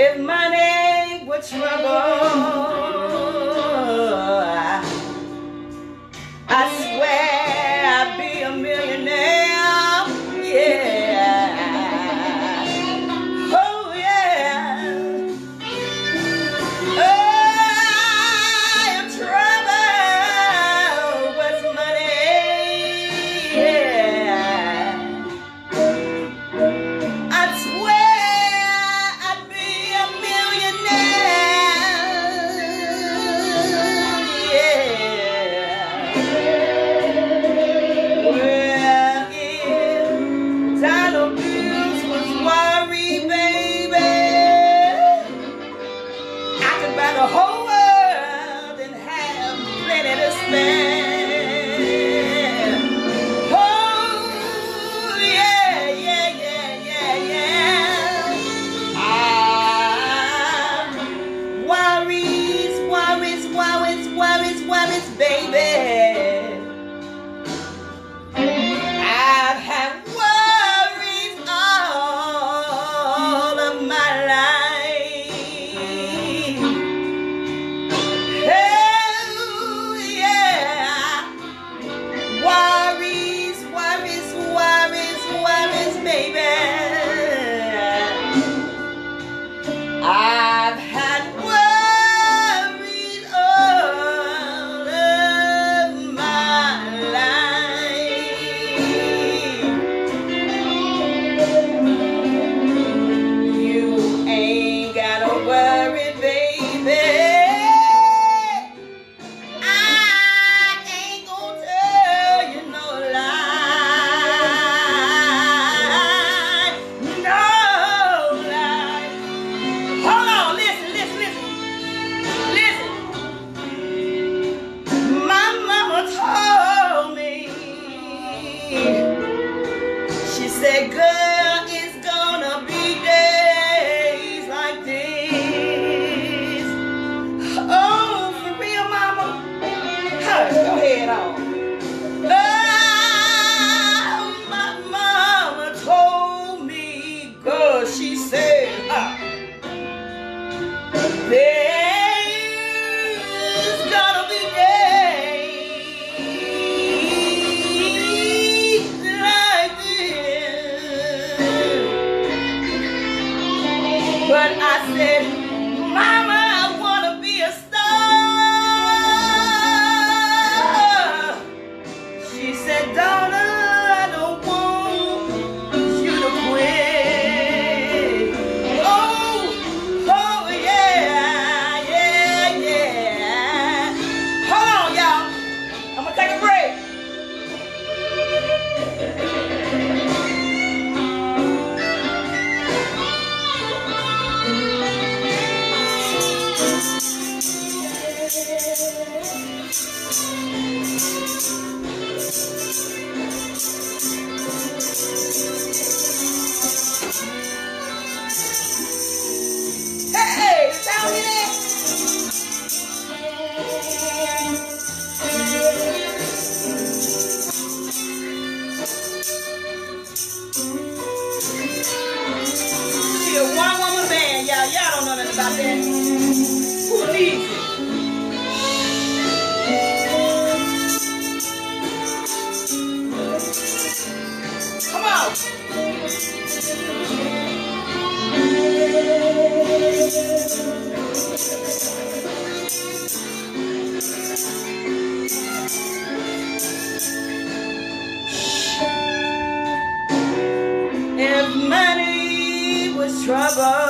If money were trouble, and a whole trouble,